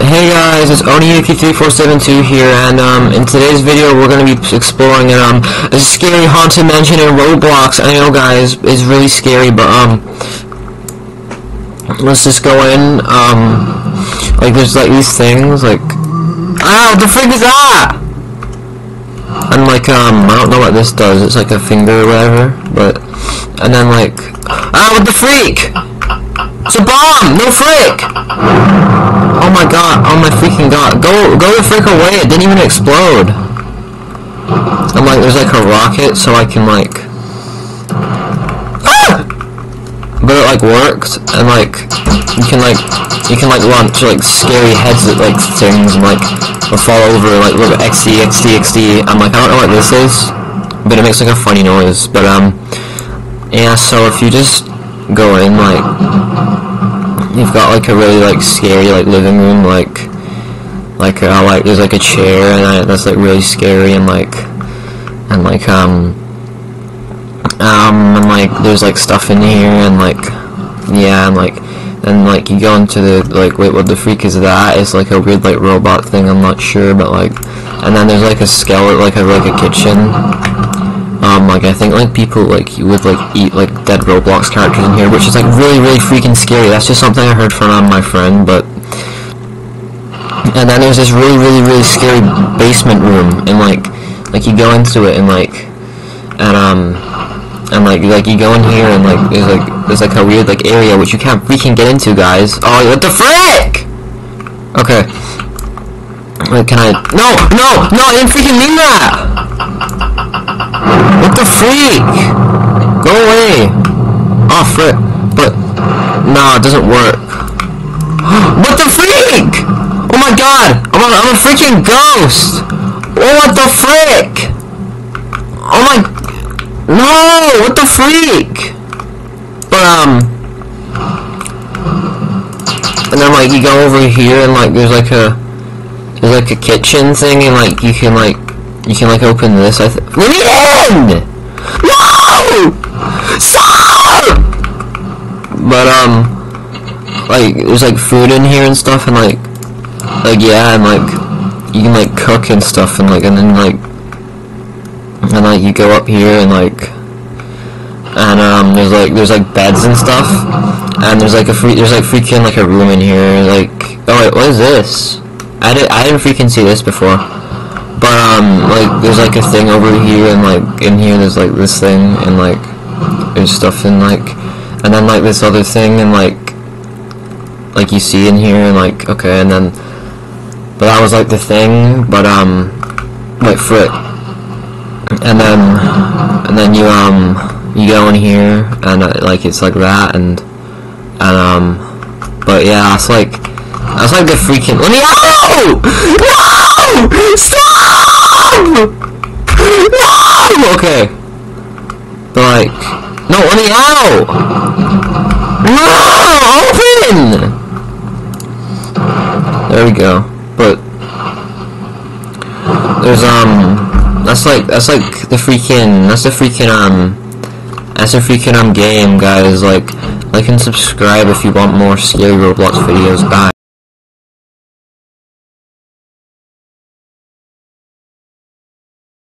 hey guys, it's oniuki3472 here, and um, in today's video we're going to be exploring um, a scary haunted mansion in Roblox. I know guys, it's really scary, but um, let's just go in, um, like there's like these things, like, ah, the freak is that? And like, um, I don't know what this does, it's like a finger or whatever, but, and then like, ah, what the freak? It's a bomb! No frick! Oh my god, oh my freaking god. Go, go the frick away, it didn't even explode. I'm like, there's like a rocket, so I can like... Ah! But it like worked, and like, you can like, you can like launch like scary heads at like things, and like, or fall over, like, at XD, XD, XD. I'm like, I don't know what this is, but it makes like a funny noise, but um, yeah, so if you just go in, like, you've got like a really like scary like living room, like, like uh, like there's like a chair and I, that's like really scary and like, and like um, um, and like there's like stuff in here and like, yeah, and like, and like you go into the like wait what the freak is that? It's like a weird like robot thing. I'm not sure, but like, and then there's like a skeleton like a like a kitchen um, like I think like people like would like eat like dead Roblox characters in here, which is like really really freaking scary. That's just something I heard from um, my friend, but and then there's this really really really scary basement room, and like like you go into it and like and um and like like you go in here and like there's like there's like a weird like area which you can't freaking get into, guys. Oh, what the frick? Okay. Wait, can I? No, no, no! I didn't freaking mean that. What the freak? Go away! Oh, frick. But, no, it doesn't work. what the freak? Oh my god! I'm a, I'm a freaking ghost! Oh, what the frick? Oh my... No! What the freak? But, um... And then, like, you go over here and, like, there's, like, a... There's, like, a kitchen thing and, like, you can, like, you can like open this. I th Let me in! No! Stop! But um, like there's like food in here and stuff, and like, like yeah, and like you can like cook and stuff, and like and then like and like you go up here and like and um there's like there's like beds and stuff and there's like a free there's like freaking like a room in here like oh wait what is this I did I didn't freaking see this before but um, like there's like a thing over here, and like in here there's like this thing, and like there's stuff in like, and then like this other thing, and like like you see in here, and like okay, and then but that was like the thing, but um, like frick, and then and then you um you go in here, and uh, like it's like that, and and um, but yeah, it's like that's like the freaking. Let me out! No! Stop! No! Okay. But like, no, let me out! No! Open! There we go. But there's um, that's like that's like the freaking that's the freaking um, that's the freaking um game, guys. Like, like and subscribe if you want more scary Roblox videos. Bye.